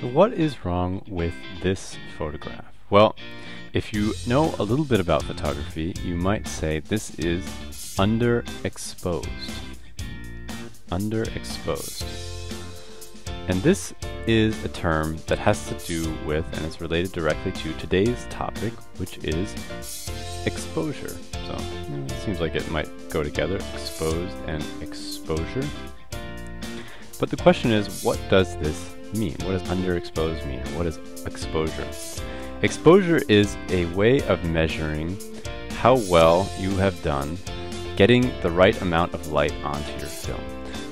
So what is wrong with this photograph? Well, if you know a little bit about photography, you might say this is underexposed. Underexposed. And this is a term that has to do with and is related directly to today's topic, which is exposure. So it seems like it might go together, exposed and exposure. But the question is, what does this mean? What does underexposed mean? What is exposure? Exposure is a way of measuring how well you have done getting the right amount of light onto your film.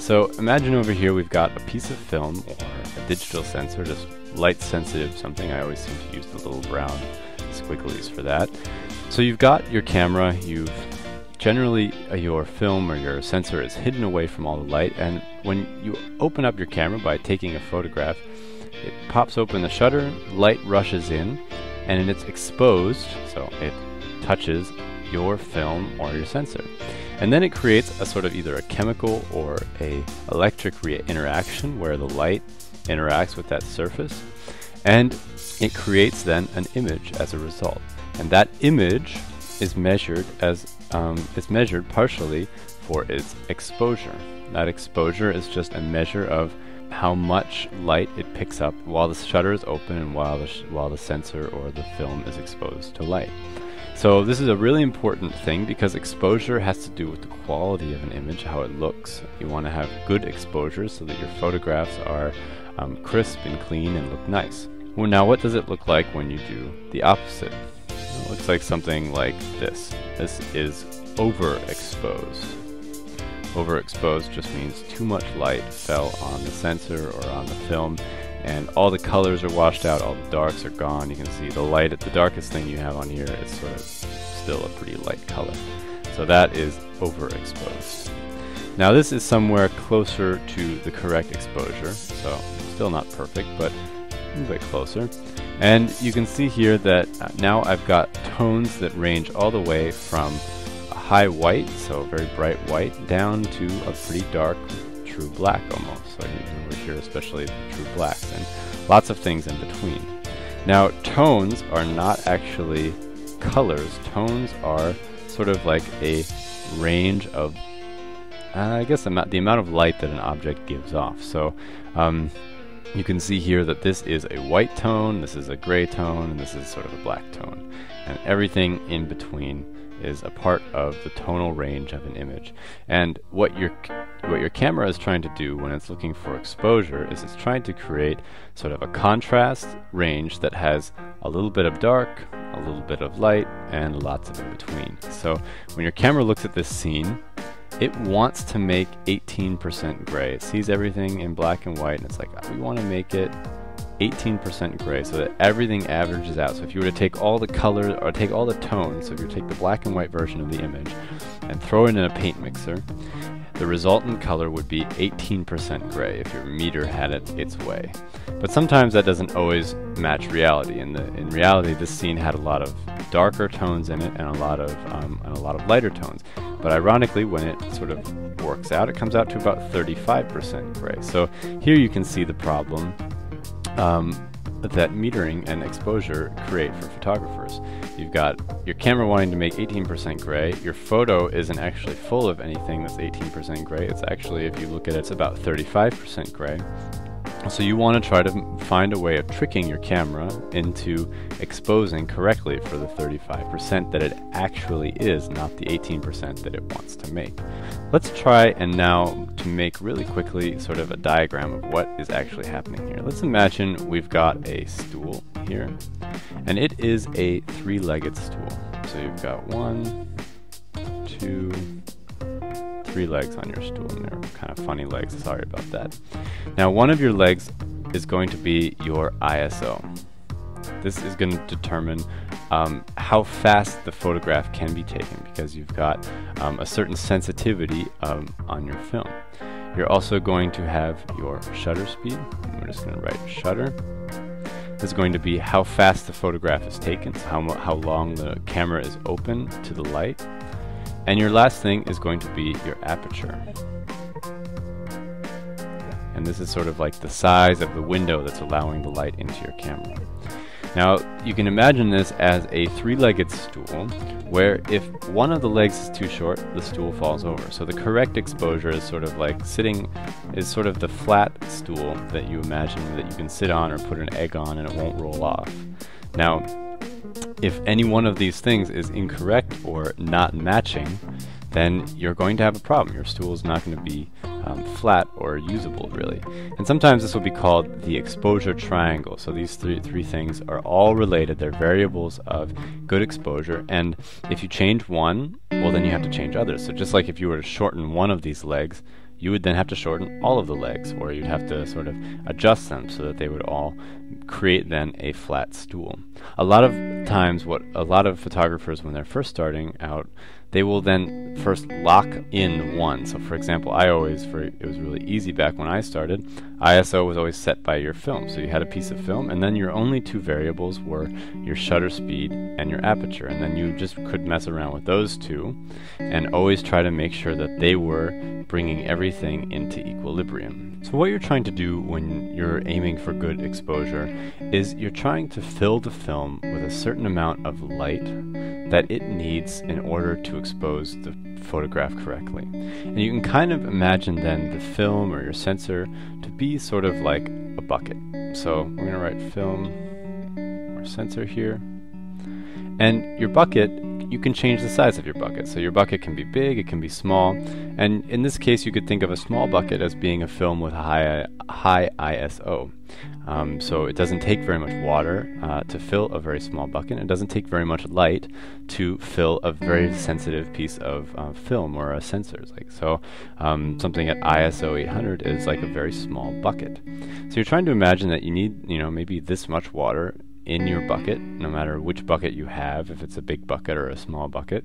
So imagine over here we've got a piece of film or a digital sensor, just light sensitive something. I always seem to use the little brown squigglies for that. So you've got your camera, you've generally uh, your film or your sensor is hidden away from all the light and when you open up your camera by taking a photograph it pops open the shutter, light rushes in and it's exposed so it touches your film or your sensor. And then it creates a sort of either a chemical or a electric interaction where the light interacts with that surface and it creates then an image as a result. And that image is measured as um, is measured partially for its exposure. That exposure is just a measure of how much light it picks up while the shutter is open and while the while the sensor or the film is exposed to light. So this is a really important thing because exposure has to do with the quality of an image, how it looks. You want to have good exposure so that your photographs are um, crisp and clean and look nice. Well, now what does it look like when you do the opposite? It looks like something like this. This is overexposed. Overexposed just means too much light fell on the sensor or on the film and all the colors are washed out, all the darks are gone. You can see the light, at the darkest thing you have on here is sort of still a pretty light color. So that is overexposed. Now this is somewhere closer to the correct exposure, so still not perfect, but a bit closer. And you can see here that uh, now I've got tones that range all the way from a high white, so very bright white, down to a pretty dark true black almost. So over here especially true blacks and lots of things in between. Now tones are not actually colors. Tones are sort of like a range of uh, I guess the amount of light that an object gives off. So um, you can see here that this is a white tone, this is a gray tone, and this is sort of a black tone. And everything in between is a part of the tonal range of an image. And what your what your camera is trying to do when it's looking for exposure is it's trying to create sort of a contrast range that has a little bit of dark, a little bit of light, and lots of in between. So when your camera looks at this scene, it wants to make 18% gray. It sees everything in black and white and it's like, we want to make it 18% gray so that everything averages out. So if you were to take all the colors or take all the tones, so if you take the black and white version of the image and throw it in a paint mixer, the resultant color would be 18% gray if your meter had it its way. But sometimes that doesn't always match reality. In, the, in reality, this scene had a lot of darker tones in it and a lot of um, and a lot of lighter tones. But ironically, when it sort of works out, it comes out to about 35% gray. So here you can see the problem um, that metering and exposure create for photographers. You've got your camera wanting to make 18% gray. Your photo isn't actually full of anything that's 18% gray. It's actually, if you look at it, it's about 35% gray. So you want to try to find a way of tricking your camera into exposing correctly for the 35% that it actually is, not the 18% that it wants to make. Let's try and now to make really quickly sort of a diagram of what is actually happening here. Let's imagine we've got a stool here, and it is a three-legged stool. So you've got one, two, three legs on your stool, and they're kind of funny legs. Sorry about that. Now, one of your legs is going to be your ISO. This is going to determine um, how fast the photograph can be taken because you've got um, a certain sensitivity um, on your film. You're also going to have your shutter speed. We're just going to write shutter. This is going to be how fast the photograph is taken, so how, how long the camera is open to the light. And your last thing is going to be your aperture. and this is sort of like the size of the window that's allowing the light into your camera. Now, you can imagine this as a three-legged stool, where if one of the legs is too short, the stool falls over. So the correct exposure is sort of like sitting, is sort of the flat stool that you imagine that you can sit on or put an egg on and it won't roll off. Now, if any one of these things is incorrect or not matching, then you're going to have a problem. Your stool is not going to be um, flat or usable really. And sometimes this will be called the exposure triangle. So these three, three things are all related. They're variables of good exposure. And if you change one, well then you have to change others. So just like if you were to shorten one of these legs, you would then have to shorten all of the legs, or you'd have to sort of adjust them so that they would all create then a flat stool. A lot of times, what a lot of photographers, when they're first starting out, they will then first lock in one. So for example, I always, for it was really easy back when I started, ISO was always set by your film. So you had a piece of film, and then your only two variables were your shutter speed and your aperture. And then you just could mess around with those two, and always try to make sure that they were bringing everything into equilibrium. So what you're trying to do when you're aiming for good exposure is you're trying to fill the film with a certain amount of light that it needs in order to expose the photograph correctly. And you can kind of imagine then the film or your sensor to be sort of like a bucket. So I'm going to write film or sensor here. And your bucket you can change the size of your bucket. So your bucket can be big, it can be small, and in this case you could think of a small bucket as being a film with a high, high ISO. Um, so it doesn't take very much water uh, to fill a very small bucket. It doesn't take very much light to fill a very sensitive piece of uh, film or a sensor. Like so, um, something at ISO 800 is like a very small bucket. So you're trying to imagine that you need, you know, maybe this much water in your bucket, no matter which bucket you have, if it's a big bucket or a small bucket,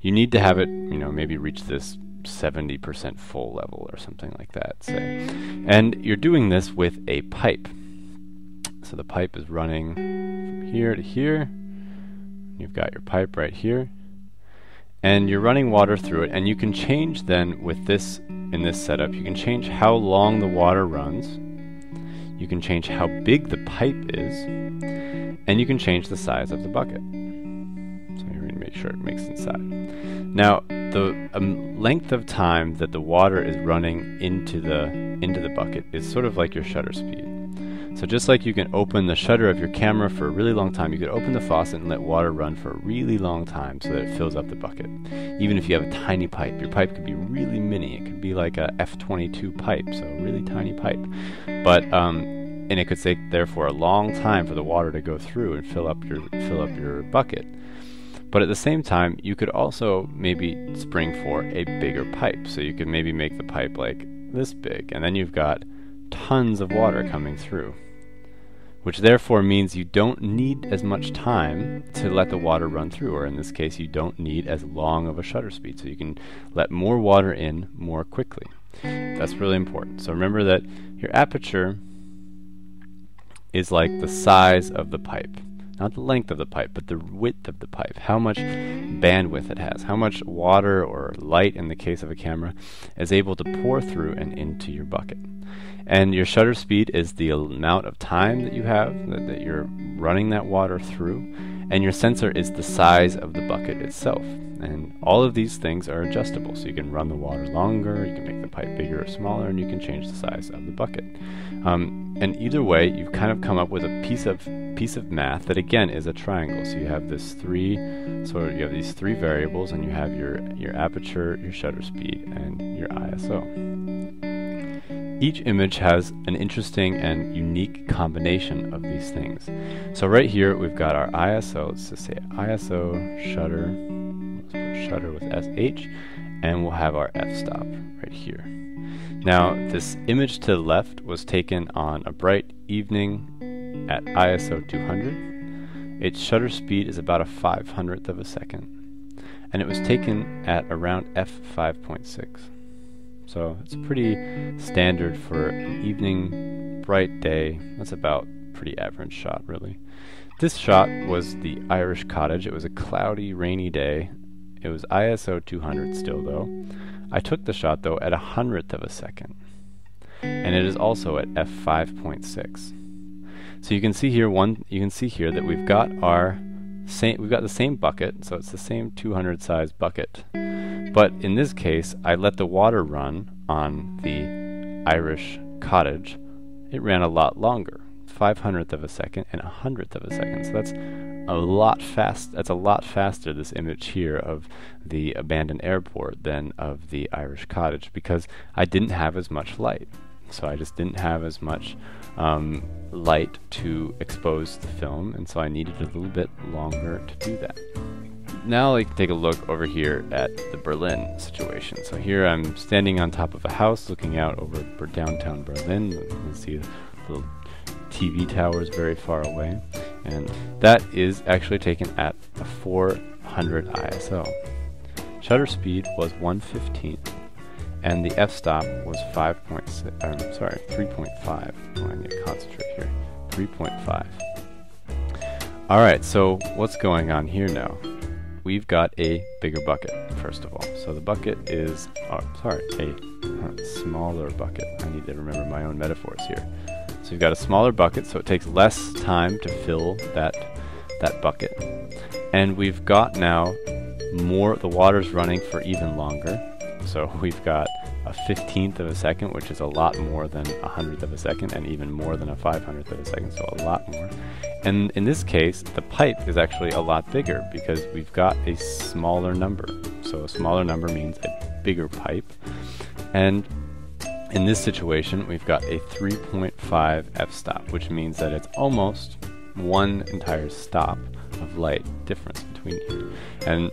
you need to have it, you know, maybe reach this 70% full level or something like that, say. And you're doing this with a pipe. So the pipe is running from here to here. You've got your pipe right here. And you're running water through it, and you can change then with this in this setup, you can change how long the water runs. You can change how big the pipe is and you can change the size of the bucket. So you're going to make sure it makes inside. Now, the um, length of time that the water is running into the into the bucket is sort of like your shutter speed. So just like you can open the shutter of your camera for a really long time, you could open the faucet and let water run for a really long time so that it fills up the bucket. Even if you have a tiny pipe, your pipe could be really mini. It could be like a F22 pipe, so a really tiny pipe. But um, and it could take therefore a long time for the water to go through and fill up your fill up your bucket. But at the same time, you could also maybe spring for a bigger pipe. So you could maybe make the pipe like this big, and then you've got tons of water coming through. Which therefore means you don't need as much time to let the water run through, or in this case, you don't need as long of a shutter speed. So you can let more water in more quickly. That's really important. So remember that your aperture is like the size of the pipe. Not the length of the pipe, but the width of the pipe. How much bandwidth it has. How much water or light, in the case of a camera, is able to pour through and into your bucket. And your shutter speed is the amount of time that you have, that, that you're running that water through. And your sensor is the size of the bucket itself. And all of these things are adjustable. So you can run the water longer, you can make the pipe bigger or smaller, and you can change the size of the bucket. Um, and either way, you've kind of come up with a piece of piece of math that again is a triangle. So you have this three, so you have these three variables, and you have your your aperture, your shutter speed, and your ISO. Each image has an interesting and unique combination of these things. So right here we've got our ISO. Let's just say ISO shutter. Shutter with SH, and we'll have our f-stop right here. Now, this image to the left was taken on a bright evening at ISO 200. Its shutter speed is about a 500th of a second, and it was taken at around f5.6. So it's pretty standard for an evening, bright day. That's about pretty average shot, really. This shot was the Irish cottage. It was a cloudy, rainy day. It was ISO 200 still, though. I took the shot though at a hundredth of a second. and it is also at f5.6. So you can see here one you can see here that we've got our same we've got the same bucket, so it's the same 200 size bucket. But in this case, I let the water run on the Irish cottage. It ran a lot longer, 500th of a second and a hundredth of a second. So that's a lot fast. That's a lot faster. This image here of the abandoned airport than of the Irish cottage because I didn't have as much light. So I just didn't have as much um, light to expose the film, and so I needed a little bit longer to do that. Now I can take a look over here at the Berlin situation. So here I'm standing on top of a house looking out over downtown Berlin. You can see the TV towers very far away. And that is actually taken at a 400 ISO. Shutter speed was 1 15th and the f-stop was 5.6, I'm um, sorry, 3.5. Oh, I need to concentrate here. 3.5. Alright, so what's going on here now? We've got a bigger bucket, first of all. So the bucket is, oh, sorry, a uh, smaller bucket. I need to remember my own metaphors here. So you've got a smaller bucket, so it takes less time to fill that, that bucket. And we've got now more, the water's running for even longer. So we've got a 15th of a second, which is a lot more than a hundredth of a second, and even more than a 500th of a second, so a lot more. And in this case, the pipe is actually a lot bigger because we've got a smaller number. So a smaller number means a bigger pipe. And in this situation, we've got a 3.5 f-stop, which means that it's almost one entire stop of light difference between here. And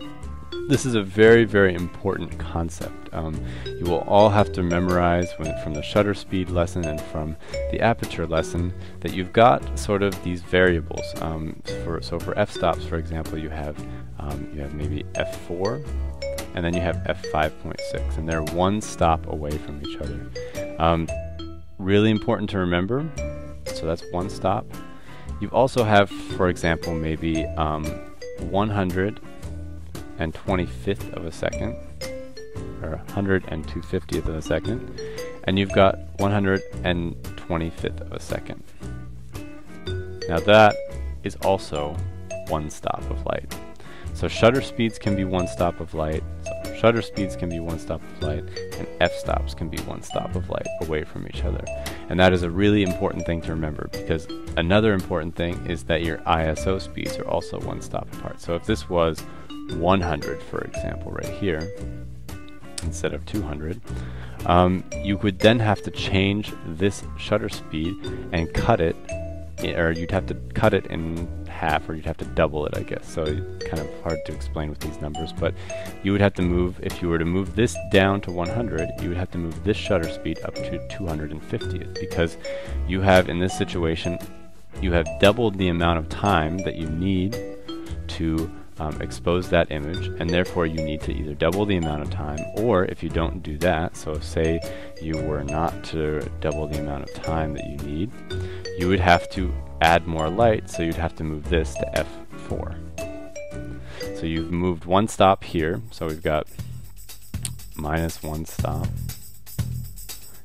this is a very, very important concept. Um, you will all have to memorize when, from the shutter speed lesson and from the aperture lesson that you've got sort of these variables. Um, for, so for f-stops, for example, you have um, you have maybe f4, and then you have f5.6, and they're one stop away from each other. Um, really important to remember. So that's one stop. You also have, for example, maybe um, 100 and 25th of a second, or 100 and 250th of a second, and you've got 125th of a second. Now that is also one stop of light. So shutter speeds can be one stop of light, so shutter speeds can be one stop of light, and f-stops can be one stop of light away from each other. And that is a really important thing to remember because another important thing is that your ISO speeds are also one stop apart. So if this was 100, for example, right here, instead of 200, um, you would then have to change this shutter speed and cut it, or you'd have to cut it in half, or you'd have to double it, I guess. So kind of hard to explain with these numbers, but you would have to move, if you were to move this down to 100, you would have to move this shutter speed up to 250th, because you have, in this situation, you have doubled the amount of time that you need to um, expose that image, and therefore you need to either double the amount of time, or if you don't do that, so say you were not to double the amount of time that you need, you would have to add more light, so you'd have to move this to F4. So you've moved one stop here, so we've got minus one stop.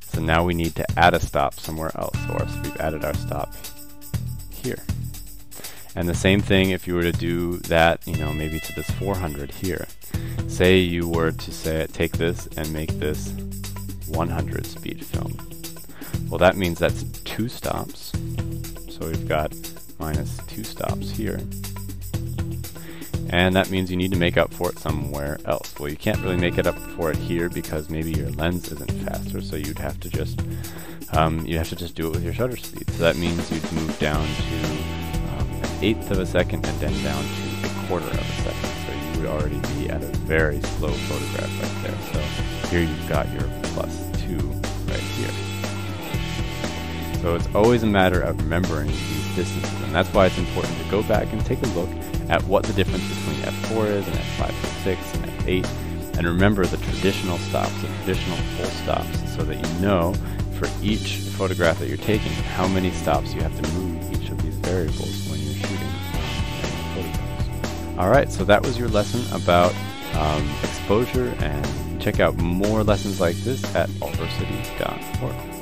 So now we need to add a stop somewhere else, or so we've added our stop here. And the same thing if you were to do that, you know, maybe to this 400 here. Say you were to say take this and make this 100 speed film. Well, that means that's two stops. So we've got minus two stops here. And that means you need to make up for it somewhere else. Well, you can't really make it up for it here because maybe your lens isn't faster, so you'd have to just um, you have to just do it with your shutter speed. So that means you'd move down to eighth of a second and then down to a quarter of a second. So you would already be at a very slow photograph right there. So here you've got your plus two right here. So it's always a matter of remembering these distances, and that's why it's important to go back and take a look at what the difference between f4 is and f5.6 and f8, and remember the traditional stops, the traditional full stops, so that you know for each photograph that you're taking how many stops you have to move each of these variables Alright, so that was your lesson about um, exposure, and check out more lessons like this at allversity.org.